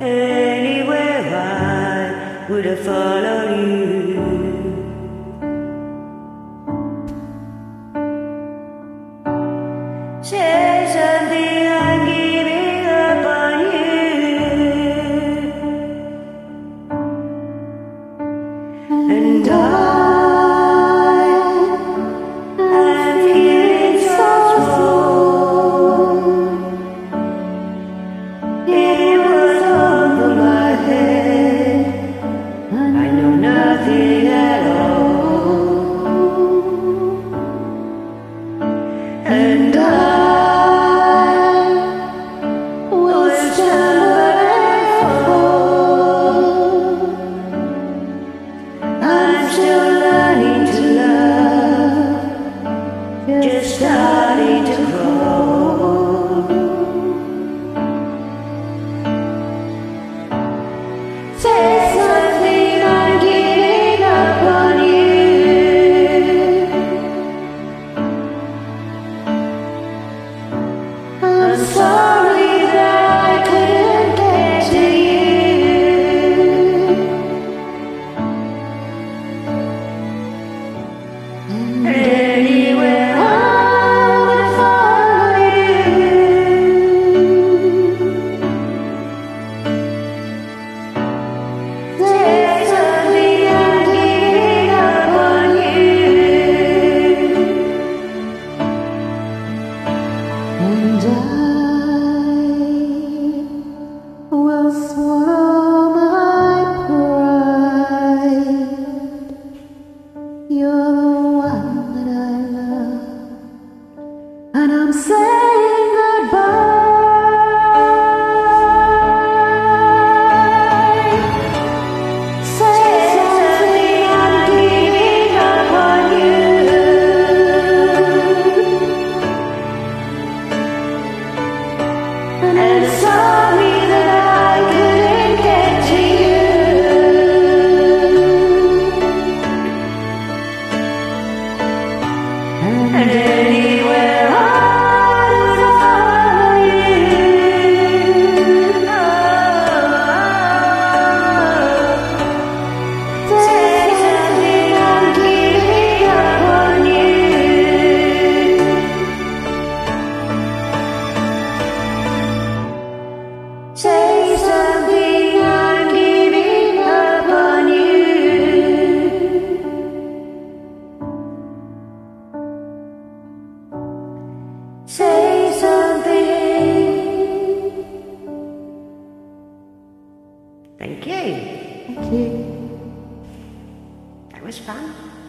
Anywhere I would have followed you. Say something, up on you. And I Adi. sorry. You're the one that I love, and I'm sad. That was fun.